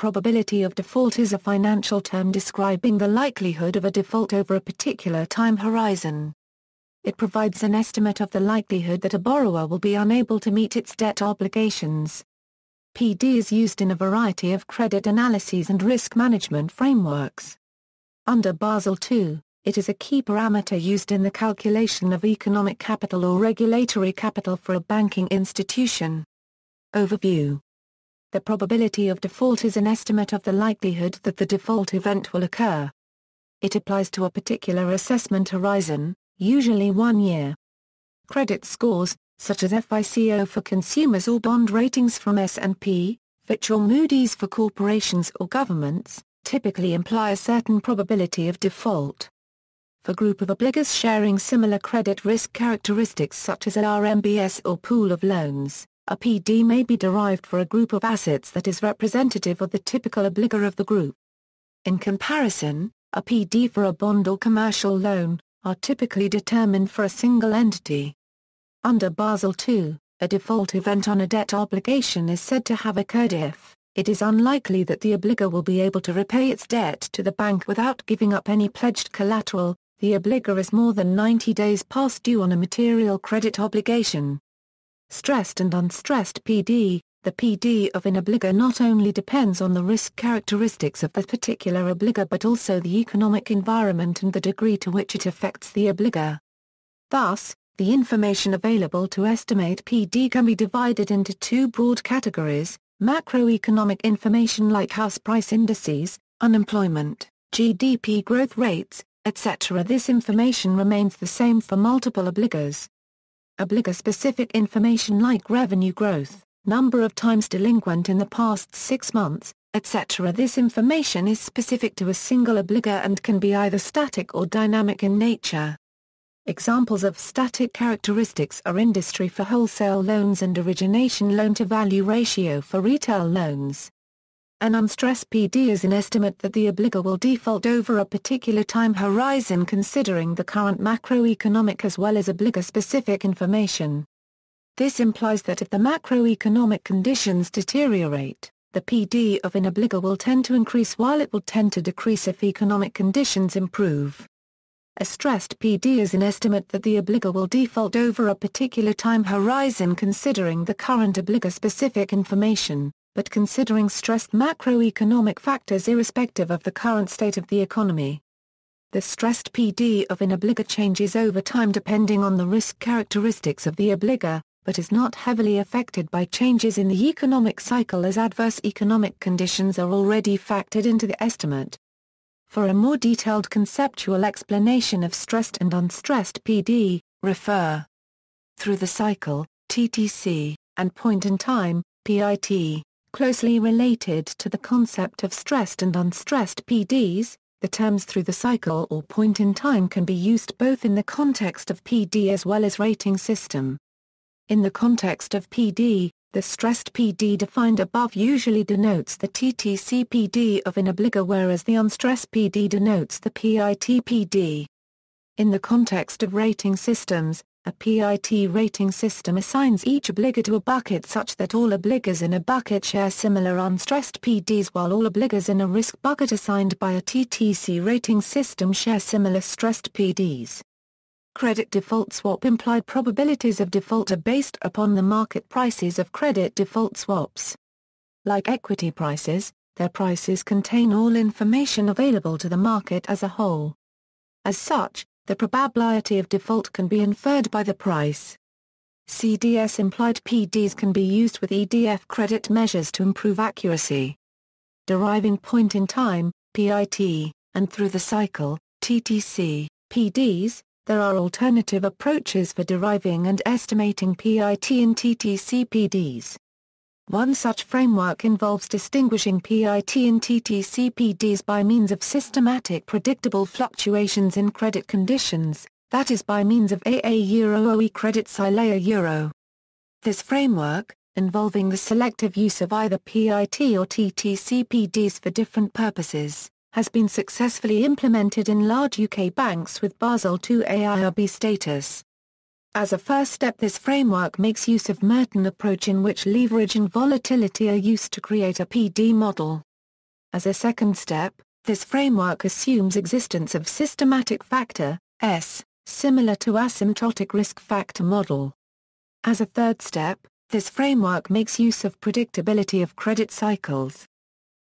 Probability of default is a financial term describing the likelihood of a default over a particular time horizon. It provides an estimate of the likelihood that a borrower will be unable to meet its debt obligations. PD is used in a variety of credit analyses and risk management frameworks. Under Basel II, it is a key parameter used in the calculation of economic capital or regulatory capital for a banking institution. Overview The probability of default is an estimate of the likelihood that the default event will occur. It applies to a particular assessment horizon, usually one year. Credit scores, such as FICO for consumers or bond ratings from S&P, Fitch or Moody's for corporations or governments, typically imply a certain probability of default. For group of obligors sharing similar credit risk characteristics such as a RMBS or pool of loans, a PD may be derived for a group of assets that is representative of the typical obligor of the group. In comparison, a PD for a bond or commercial loan, are typically determined for a single entity. Under Basel II, a default event on a debt obligation is said to have occurred if, it is unlikely that the obligor will be able to repay its debt to the bank without giving up any pledged collateral, the obligor is more than 90 days past due on a material credit obligation. Stressed and unstressed PD, the PD of an obligor not only depends on the risk characteristics of the particular obligor but also the economic environment and the degree to which it affects the obligor. Thus, the information available to estimate PD can be divided into two broad categories, macroeconomic information like house price indices, unemployment, GDP growth rates, etc. This information remains the same for multiple obligors. Obligor-specific information like revenue growth, number of times delinquent in the past six months, etc. This information is specific to a single obligor and can be either static or dynamic in nature. Examples of static characteristics are industry for wholesale loans and origination loan-to-value ratio for retail loans. An unstressed PD is an estimate that the obligor will default over a particular time horizon considering the current macroeconomic as well as obligor-specific information. This implies that if the macroeconomic conditions deteriorate, the PD of an obligor will tend to increase while it will tend to decrease if economic conditions improve. A stressed PD is an estimate that the obligor will default over a particular time horizon considering the current obligor-specific information but considering stressed macroeconomic factors irrespective of the current state of the economy. The stressed PD of an obligor changes over time depending on the risk characteristics of the obligor, but is not heavily affected by changes in the economic cycle as adverse economic conditions are already factored into the estimate. For a more detailed conceptual explanation of stressed and unstressed PD, refer through the cycle, TTC, and point in time, PIT. Closely related to the concept of stressed and unstressed PDs, the terms through the cycle or point in time can be used both in the context of PD as well as rating system. In the context of PD, the stressed PD defined above usually denotes the TTC PD of an obligor whereas the unstressed PD denotes the PIT PD. In the context of rating systems, a PIT rating system assigns each obligor to a bucket such that all obligors in a bucket share similar unstressed PDs while all obligors in a risk bucket assigned by a TTC rating system share similar stressed PDs. Credit default swap implied probabilities of default are based upon the market prices of credit default swaps. Like equity prices, their prices contain all information available to the market as a whole. As such, the probability of default can be inferred by the price. CDS implied PDs can be used with EDF credit measures to improve accuracy. Deriving point in time, PIT, and through the cycle, TTC, PDs, there are alternative approaches for deriving and estimating PIT and TTC PDs. One such framework involves distinguishing PIT and TTCPDs by means of systematic predictable fluctuations in credit conditions, that is by means of AA Euro OE credit Silea Euro. This framework, involving the selective use of either PIT or TTCPDs for different purposes, has been successfully implemented in large UK banks with Basel II AIRB status. As a first step this framework makes use of Merton approach in which leverage and volatility are used to create a PD model. As a second step, this framework assumes existence of systematic factor, S, similar to asymptotic risk factor model. As a third step, this framework makes use of predictability of credit cycles.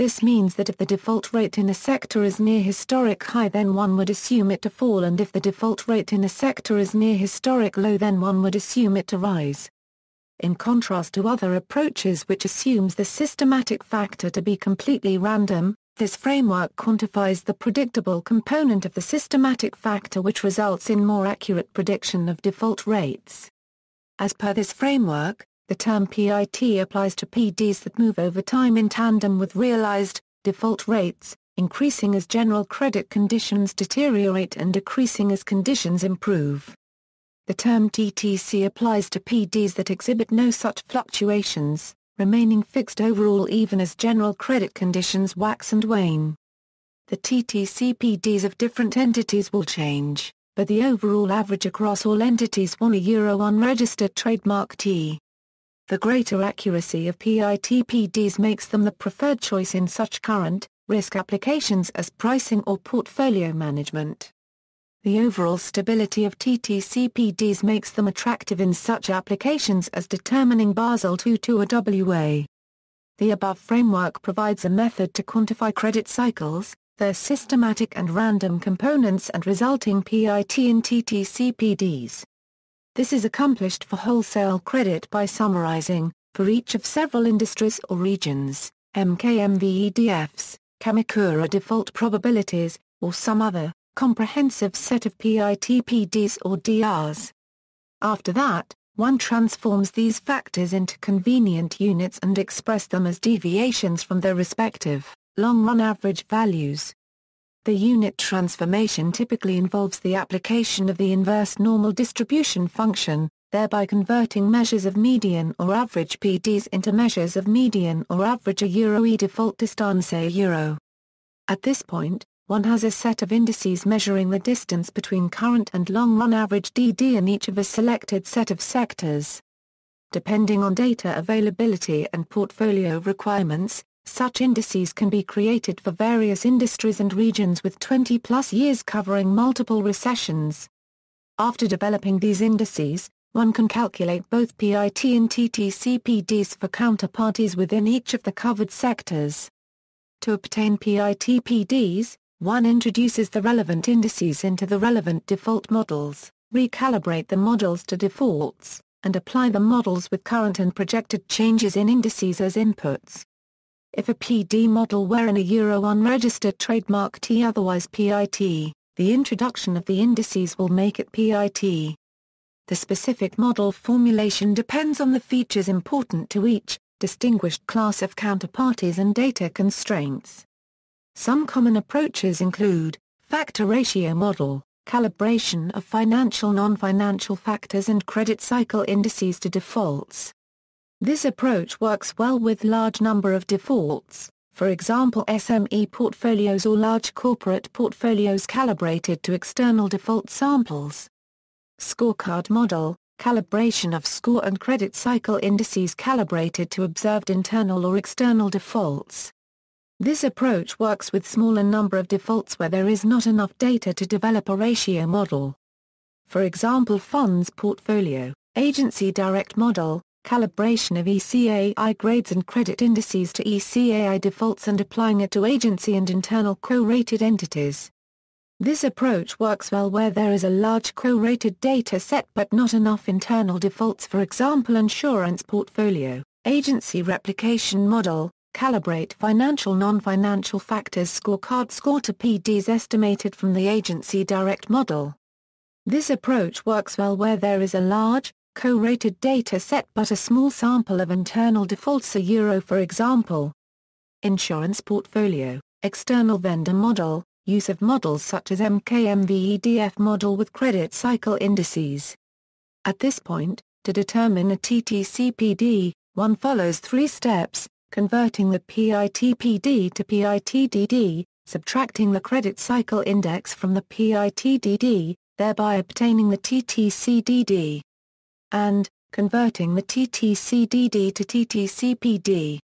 This means that if the default rate in a sector is near historic high then one would assume it to fall and if the default rate in a sector is near historic low then one would assume it to rise. In contrast to other approaches which assumes the systematic factor to be completely random, this framework quantifies the predictable component of the systematic factor which results in more accurate prediction of default rates. As per this framework, the term PIT applies to PDs that move over time in tandem with realized, default rates, increasing as general credit conditions deteriorate and decreasing as conditions improve. The term TTC applies to PDs that exhibit no such fluctuations, remaining fixed overall even as general credit conditions wax and wane. The TTC PDs of different entities will change, but the overall average across all entities won a Euro unregistered trademark T. The greater accuracy of PITPDs makes them the preferred choice in such current, risk applications as pricing or portfolio management. The overall stability of TTCPDs makes them attractive in such applications as determining Basel II to a WA. The above framework provides a method to quantify credit cycles, their systematic and random components and resulting PIT and TTCPDs. This is accomplished for wholesale credit by summarizing, for each of several industries or regions, MKMVEDFs, Kamakura default probabilities, or some other, comprehensive set of PITPDs or DRs. After that, one transforms these factors into convenient units and express them as deviations from their respective, long-run average values. The unit transformation typically involves the application of the inverse normal distribution function, thereby converting measures of median or average PDs into measures of median or average a euro e default distance a euro. At this point, one has a set of indices measuring the distance between current and long-run average DD in each of a selected set of sectors. Depending on data availability and portfolio requirements, such indices can be created for various industries and regions with 20-plus years covering multiple recessions. After developing these indices, one can calculate both PIT and TTCPDs for counterparties within each of the covered sectors. To obtain PIT-PDs, one introduces the relevant indices into the relevant default models, recalibrate the models to defaults, and apply the models with current and projected changes in indices as inputs. If a PD model were in a Euro unregistered trademark T otherwise PIT, the introduction of the indices will make it PIT. The specific model formulation depends on the features important to each, distinguished class of counterparties and data constraints. Some common approaches include, factor ratio model, calibration of financial non-financial factors and credit cycle indices to defaults. This approach works well with large number of defaults, for example SME portfolios or large corporate portfolios calibrated to external default samples. Scorecard model, calibration of score and credit cycle indices calibrated to observed internal or external defaults. This approach works with smaller number of defaults where there is not enough data to develop a ratio model. For example funds portfolio, agency direct model, calibration of ECAI grades and credit indices to ECAI defaults and applying it to agency and internal co-rated entities. This approach works well where there is a large co-rated data set but not enough internal defaults for example insurance portfolio, agency replication model, calibrate financial non-financial factors scorecard score to PDs estimated from the agency direct model. This approach works well where there is a large, co-rated data set but a small sample of internal defaults a euro for example. Insurance portfolio, external vendor model, use of models such as MKMVEDF model with credit cycle indices. At this point, to determine a TTCPD, one follows three steps, converting the PITPD to PITDD, subtracting the credit cycle index from the PITDD, thereby obtaining the TTCDD and, converting the TTCDD to TTCPD.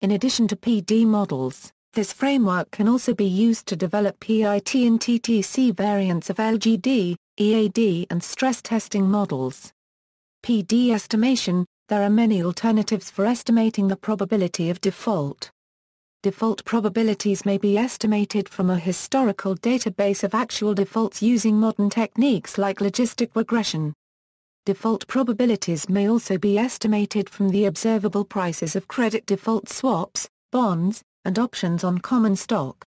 In addition to PD models, This framework can also be used to develop PIT and TTC variants of LGD, EAD and stress testing models. PD estimation There are many alternatives for estimating the probability of default. Default probabilities may be estimated from a historical database of actual defaults using modern techniques like logistic regression. Default probabilities may also be estimated from the observable prices of credit default swaps, bonds, and options on common stock.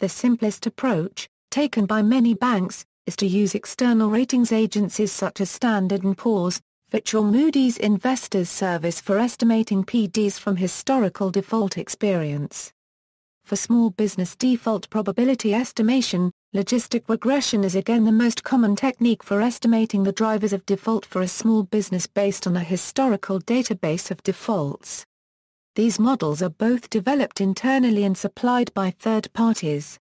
The simplest approach, taken by many banks, is to use external ratings agencies such as Standard & Poor's, Fitch or Moody's Investors Service for estimating PDs from historical default experience. For small business default probability estimation, logistic regression is again the most common technique for estimating the drivers of default for a small business based on a historical database of defaults. These models are both developed internally and supplied by third parties.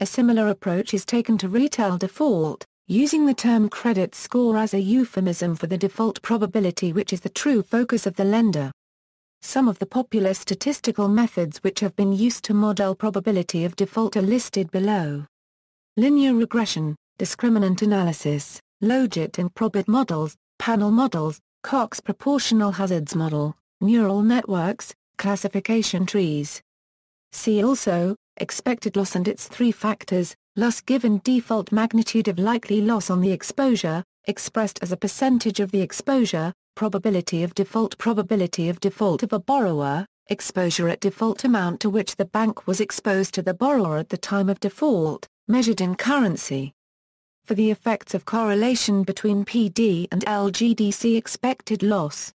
A similar approach is taken to retail default, using the term credit score as a euphemism for the default probability which is the true focus of the lender. Some of the popular statistical methods which have been used to model probability of default are listed below. Linear regression, discriminant analysis, logit and probit models, panel models, Cox proportional hazards model, neural networks, classification trees. See also, expected loss and its three factors, loss given default magnitude of likely loss on the exposure, expressed as a percentage of the exposure, probability of default probability of default of a borrower, exposure at default amount to which the bank was exposed to the borrower at the time of default, measured in currency. For the effects of correlation between PD and LGDC expected loss.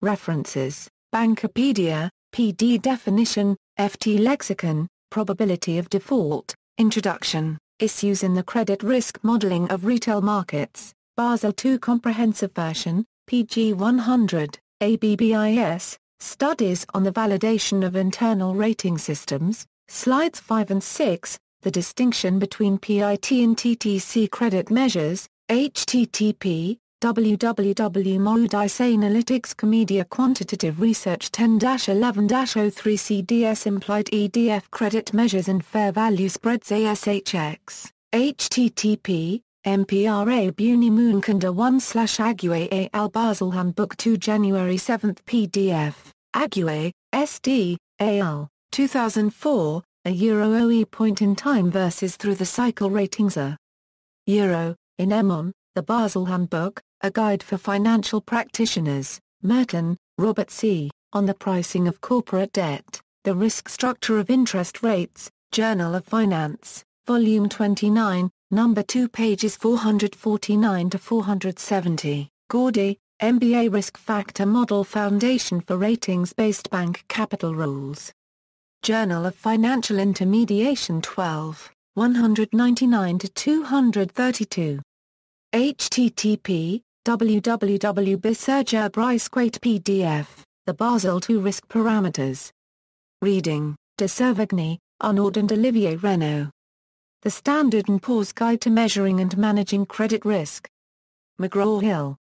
References, Bankopedia, PD definition, FT lexicon, probability of default, Introduction, Issues in the Credit Risk Modeling of Retail Markets, Basel II Comprehensive Version, PG 100, ABBIS, Studies on the Validation of Internal Rating Systems, Slides 5 and 6, The Distinction between PIT and TTC Credit Measures, http www Moody's Analytics Comedia Quantitative Research 10-11-03 CDS Implied EDF Credit Measures and Fair Value Spreads ASHX, http MPRA Buni Moonkanda 1 slash Ague Al Basel Handbook 2 January 7 PDF, Ague, SD, AL, 2004, a Euro OE point in time versus through the cycle ratings a Euro, in Emon, the Basel Handbook, a Guide for Financial Practitioners, Merton, Robert C., on the Pricing of Corporate Debt, The Risk Structure of Interest Rates, Journal of Finance, Volume 29, Number 2 pages 449 to 470, Gordy, MBA Risk Factor Model Foundation for Ratings-Based Bank Capital Rules. Journal of Financial Intermediation 12, 199 to 232. http www Bryce The Basel II Risk Parameters. Reading, de Servigny, Arnaud and Olivier Renault. The Standard & Poor's Guide to Measuring and Managing Credit Risk. McGraw-Hill.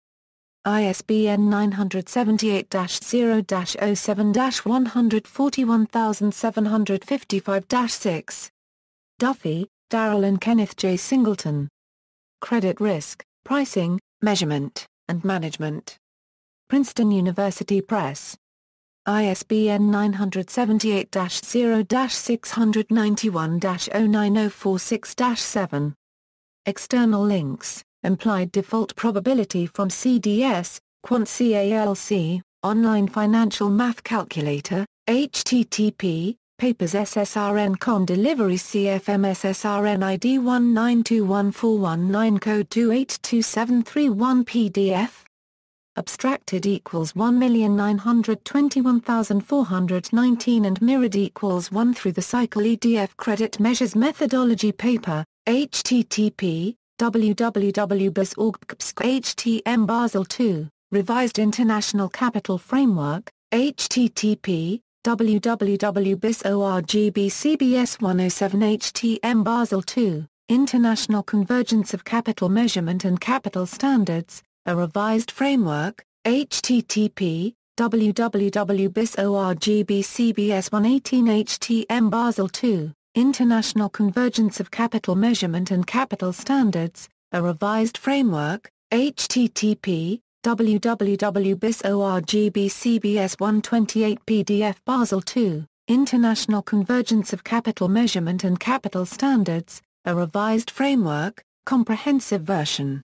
ISBN 978-0-07-141755-6. Duffie, Darrell and Kenneth J. Singleton. Credit Risk, Pricing, Measurement, and Management. Princeton University Press. ISBN 978-0-691-09046-7. External links, Implied Default Probability from CDS, Quant CALC, Online Financial Math Calculator, http Papers SSRN.com Delivery CFM SSRN ID 1921419 Code 282731 PDF Abstracted equals 1,921,419 and mirrored equals 1 through the cycle EDF Credit Measures Methodology Paper, http www.basorg HTM Basel II, Revised International Capital Framework, http www.bisorgbcbs 107 HTM Basel II, International Convergence of Capital Measurement and Capital Standards, a revised framework, http www.bis org BCBS 118 HTM Basel II, International Convergence of Capital Measurement and Capital Standards, a revised framework, http www.bis.org BCBS 128 PDF Basel II, International Convergence of Capital Measurement and Capital Standards, a revised framework, comprehensive version.